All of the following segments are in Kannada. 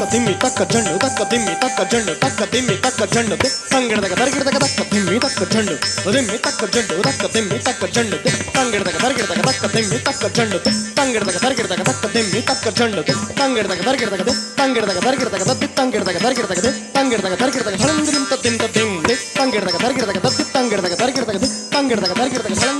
ತಕ್ಕ ತಿಮ್ಮಿ ತಕ್ಕ ಜಂಡು ತಕ್ಕ ತಿಮ್ಮಿ ತಕ್ಕ ಜಂಡು ತಕ್ಕ ತಿಮ್ಮಿ ತಕ್ಕ ಜಂಡು ತಂಗಿಡದಾಗ ತರಗಿಡದಾಗ ತಕ್ಕ ತಿಮ್ಮಿ ತಕ್ಕ ಜಂಡು ತಿಮ್ಮಿ ತಕ್ಕ ಜಂಡು ತಕ್ಕ ತಿಮ್ಮಿ ತಕ್ಕ ಜಂಡು ತಂಗಿಡದಾಗ ತರಗಿಡದಾಗ ತಕ್ಕ ತಿಮ್ಮಿ ತಕ್ಕ ಜಂಡು ತಂಗಿಡದಾಗ ತರಗಿಡದಾಗ ತಕ್ಕ ತಿಮ್ಮಿ ತಕ್ಕ ಜಂಡು ತಂಗಿಡದಾಗ ತರಗಿಡದಾಗ ತಂಗಿಡದಾಗ ತರಗಿಡದಾಗ ದತ್ತಿ ತಂಗಿಡದಾಗ ತರಗಿಡದಾಗ ತಂಗಿಡದಾಗ ತರಗಿಡದಾಗ ಹಳಂಗಿರಿಂತ ತಿಂತ ತಿಂದೆ ತಂಗಿಡದಾಗ ತರಗಿಡದಾಗ ದತ್ತಿ ತಂಗಿಡದಾಗ ತರಗಿಡದಾಗ ತಂಗಿಡದಾಗ ತರಗಿಡದಾಗ ಹಳಂಗಿರಿಂತ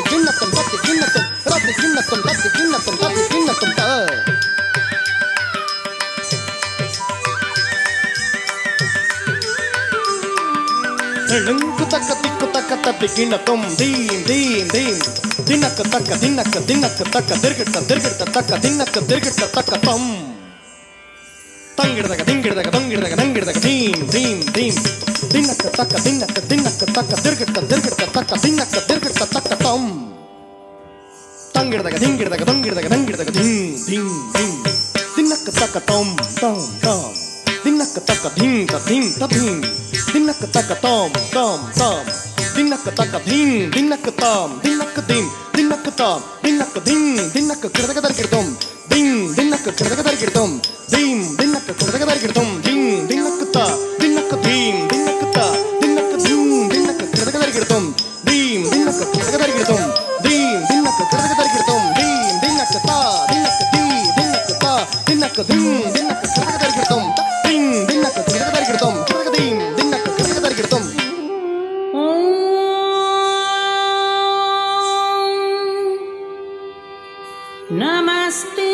Rabbi Jinnatum, Rabbi Jinnatum, Rabbi Jinnatum, Rabbi Jinnatum, Rabbi Jinnatum, Rabbi Ringu taka tiku taka tapi gina tum dim dim dim Dinaka taka dinaka dinaka taka dirgita dirgita taka dinaka dirgita taka tum ತಂಗಿಡ್ದಾಗ, ತಿಂಗಿಡ್ದಾಗ, ತಂಗಿಡ್ದಾಗ ತಂಗಿಡ್ದಾಗ ಟೀಮ್ ಟೀಮ್ ಟೀಮ್ ತಿನ್ನಕ್ಕ ತಕ್ಕ, ತಿನ್ನಕ್ಕ ತಿನ್ನಕ್ಕ ತಕ್ಕ ತಿರ್ಗಟ್ಟ ತಿರ್ಗಟ್ಟ ತಕ್ಕ, ತಿನ್ನಕ್ಕ ತಿರ್ಗಟ್ಟ ತಕ್ಕ, ತಮ್. ತಂಗಿಡ್ದಾಗ, ತಿಂಗಿಡ್ದಾಗ, ತಂಗಿಡ್ದಾಗ ತಂಗಿಡ್ದಾಗ ಧಿಮ್ ಧಿಮ್ ಧಿಮ್ ತಿನ್ನಕ್ಕ ತಕ್ಕ, ತಮ್ ತಮ್ ತಮ್. ತಿನ್ನಕ್ಕ ತಕ್ಕ ಧಿಮ್ ತ ಧಿಮ್ ತ ಧಿಮ್ ತಿನ್ನಕ್ಕ ತಕ್ಕ, ತಮ್ ತಮ್ ತಮ್. ತಿನ್ನಕ್ಕ ತಕ್ಕ ಧಿಮ್ ತಿನ್ನಕ್ಕ ತಮ್, ತಿನ್ನಕ್ಕ ಧಿಮ್ ತಿನ್ನಕ್ಕ ತಮ್, ತಿನ್ನಕ್ಕ ಧಿಮ್, ತಿನ್ನಕ್ಕ ಕಿಡದಕ ತರ್ಕಿಡ್ತಮ್ ಧಿಮ್, ತಿನ್ನಕ್ಕ ಕಿಡದಕ ತರ್ಕಿಡ್ತಮ್ ಧಿಮ್ കരിക്കൃതം ദിങ് ദിങ്ങക്കത്ത ദിങ്ങക്ക ധീം ദിങ്ങക്കത്ത ദിങ്ങക്ക ധൂം ദിങ്ങക്ക കൃതക കരിക്കൃതം ധീം ദിങ്ങക്ക കൃതക കരിക്കൃതം ധീം ദിങ്ങക്ക കൃതക കരിക്കൃതം ധീം ദിങ്ങക്കത്ത ദിങ്ങക്ക ധീ ദിങ്ങക്കത്ത ദിങ്ങക്ക ധൂം ദിങ്ങക്ക കൃതക കരിക്കൃതം ദിങ് ദിങ്ങക്ക കൃതക കരിക്കൃതം കൃതക ധീം ദിങ്ങക്ക കൃതക കരിക്കൃതം Namaste